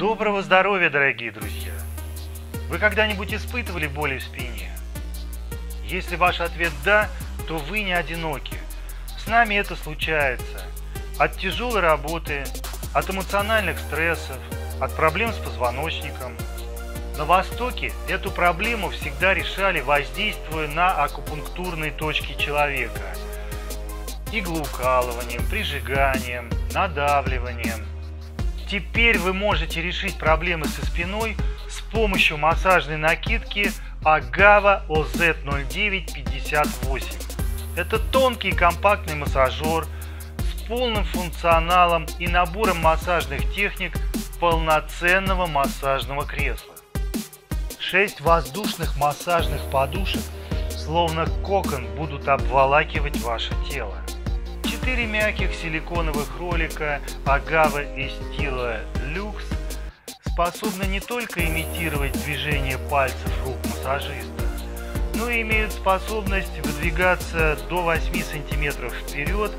Доброго здоровья, дорогие друзья! Вы когда-нибудь испытывали боли в спине? Если ваш ответ «да», то вы не одиноки. С нами это случается. От тяжелой работы, от эмоциональных стрессов, от проблем с позвоночником. На Востоке эту проблему всегда решали, воздействуя на акупунктурные точки человека. Иглоукалыванием, прижиганием, надавливанием – Теперь вы можете решить проблемы со спиной с помощью массажной накидки Agava OZ0958. Это тонкий компактный массажер с полным функционалом и набором массажных техник полноценного массажного кресла. Шесть воздушных массажных подушек словно кокон будут обволакивать ваше тело. Четыре мягких силиконовых ролика Agave Estilo Lux способны не только имитировать движение пальцев рук массажиста, но и имеют способность выдвигаться до 8 см вперед,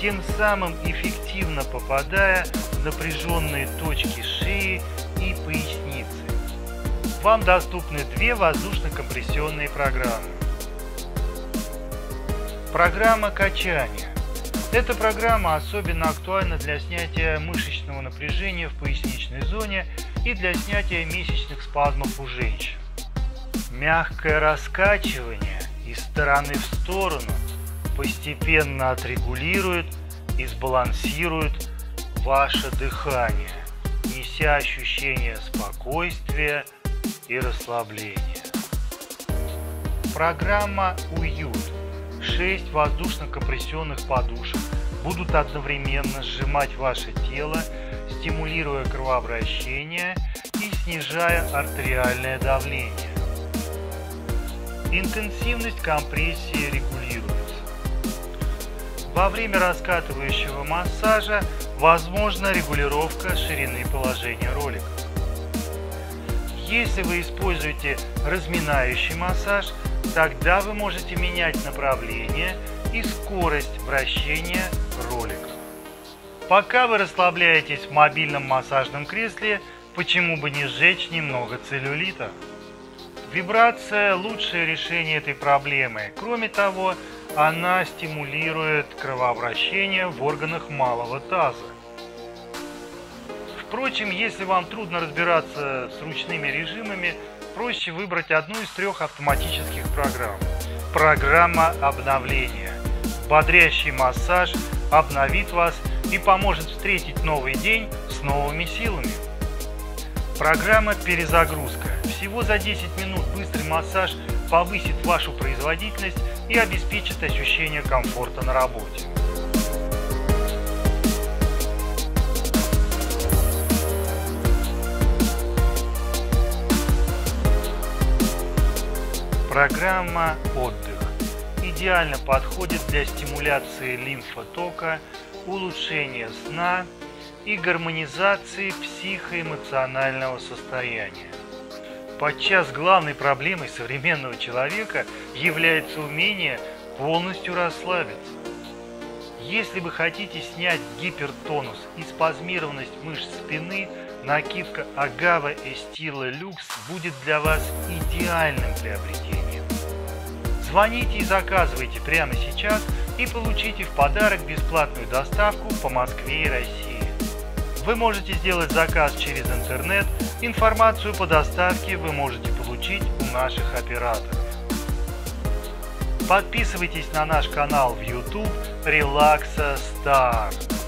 тем самым эффективно попадая в напряженные точки шеи и поясницы. Вам доступны две воздушно-компрессионные программы. Программа качания эта программа особенно актуальна для снятия мышечного напряжения в поясничной зоне и для снятия месячных спазмов у женщин. Мягкое раскачивание из стороны в сторону постепенно отрегулирует и сбалансирует ваше дыхание, неся ощущение спокойствия и расслабления. Программа «Уют» 6 воздушно-компрессионных подушек будут одновременно сжимать ваше тело, стимулируя кровообращение и снижая артериальное давление. Интенсивность компрессии регулируется. Во время раскатывающего массажа возможна регулировка ширины положения ролика. Если вы используете разминающий массаж – Тогда вы можете менять направление и скорость вращения ролика. Пока вы расслабляетесь в мобильном массажном кресле, почему бы не сжечь немного целлюлита? Вибрация – лучшее решение этой проблемы. Кроме того, она стимулирует кровообращение в органах малого таза. Впрочем, если вам трудно разбираться с ручными режимами, проще выбрать одну из трех автоматических программ. Программа обновления. Бодрящий массаж обновит вас и поможет встретить новый день с новыми силами. Программа перезагрузка. Всего за 10 минут быстрый массаж повысит вашу производительность и обеспечит ощущение комфорта на работе. Программа «Отдых» идеально подходит для стимуляции лимфотока, улучшения сна и гармонизации психоэмоционального состояния. Подчас главной проблемой современного человека является умение полностью расслабиться. Если вы хотите снять гипертонус и спазмированность мышц спины – накидка Agava Estilo Lux будет для вас идеальным приобретением. Звоните и заказывайте прямо сейчас и получите в подарок бесплатную доставку по Москве и России. Вы можете сделать заказ через интернет, информацию по доставке вы можете получить у наших операторов. Подписывайтесь на наш канал в YouTube Relaxa Star.